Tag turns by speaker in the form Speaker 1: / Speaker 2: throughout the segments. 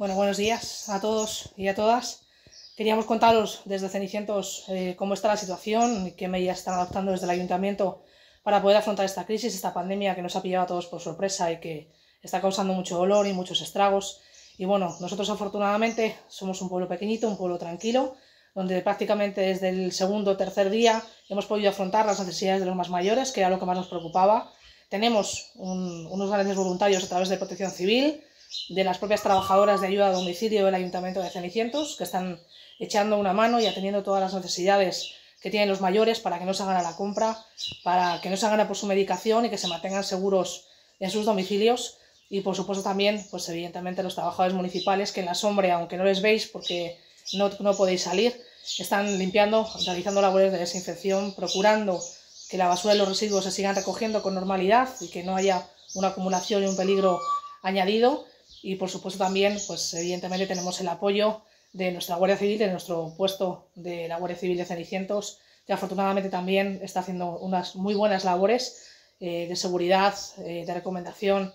Speaker 1: Bueno, buenos días a todos y a todas. Queríamos contaros desde Cenicientos eh, cómo está la situación y qué medidas están adoptando desde el ayuntamiento para poder afrontar esta crisis, esta pandemia que nos ha pillado a todos por sorpresa y que está causando mucho dolor y muchos estragos. Y bueno, nosotros afortunadamente somos un pueblo pequeñito, un pueblo tranquilo, donde prácticamente desde el segundo o tercer día hemos podido afrontar las necesidades de los más mayores, que era lo que más nos preocupaba. Tenemos unos grandes voluntarios a través de Protección Civil, de las propias trabajadoras de ayuda a domicilio del Ayuntamiento de Cenicientos, que están echando una mano y atendiendo todas las necesidades que tienen los mayores para que no se hagan a la compra, para que no se hagan a por su medicación y que se mantengan seguros en sus domicilios. Y por supuesto también, pues evidentemente los trabajadores municipales que en la sombra, aunque no les veis porque no, no podéis salir, están limpiando, realizando labores de desinfección, procurando que la basura y los residuos se sigan recogiendo con normalidad y que no haya una acumulación y un peligro añadido y por supuesto también, pues evidentemente tenemos el apoyo de nuestra Guardia Civil, de nuestro puesto de la Guardia Civil de Cenicientos, que afortunadamente también está haciendo unas muy buenas labores eh, de seguridad, eh, de recomendación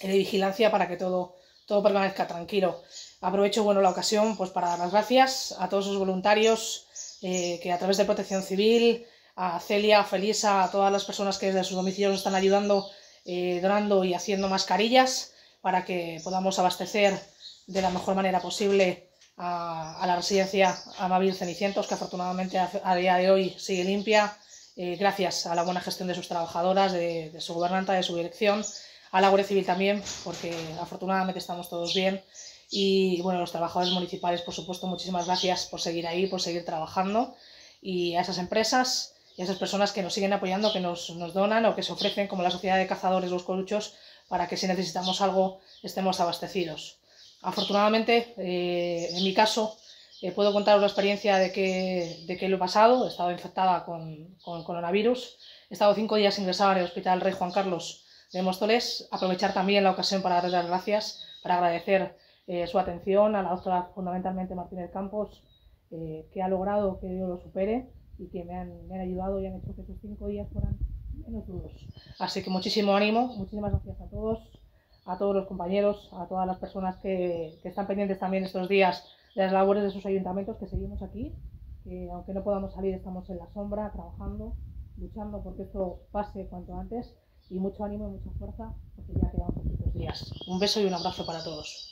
Speaker 1: y de vigilancia para que todo, todo permanezca tranquilo. Aprovecho bueno, la ocasión pues, para dar las gracias a todos los voluntarios eh, que a través de Protección Civil, a Celia, a Felisa, a todas las personas que desde sus domicilios están ayudando, donando y haciendo mascarillas para que podamos abastecer de la mejor manera posible a, la residencia Amavir Cenicientos, que afortunadamente a, día de hoy sigue limpia, eh, gracias a la buena gestión de sus trabajadoras, de, su gobernanta, de su dirección, a la Guardia Civil también, porque afortunadamente estamos todos bien. Y bueno, los trabajadores municipales, por supuesto, muchísimas gracias por seguir ahí, por seguir trabajando. Y a esas empresas y a esas personas que nos siguen apoyando, que nos, nos donan o que se ofrecen, como la Sociedad de Cazadores Los Coluchos, para que si necesitamos algo estemos abastecidos. Afortunadamente, eh, en mi caso, eh, puedo contaros la experiencia de que, de que lo he pasado. He estado infectada con, con, coronavirus. He estado cinco días ingresada en el Hospital Rey Juan Carlos de Móstoles. Aprovechar también la ocasión para darles las gracias, para agradecer eh, su atención a la doctora fundamentalmente Martínez Campos, que ha logrado que yo lo supere y que me han, me han ayudado y han hecho que esos cinco días fueran Así que muchísimo ánimo, muchísimas gracias a todos, a todos los compañeros, a todas las personas que, que están pendientes también estos días de las labores de sus ayuntamientos, que seguimos aquí, que aunque no podamos salir estamos en la sombra, trabajando, luchando porque esto pase cuanto antes y mucho ánimo y mucha fuerza porque ya quedan poquitos días. Un beso y un abrazo para todos.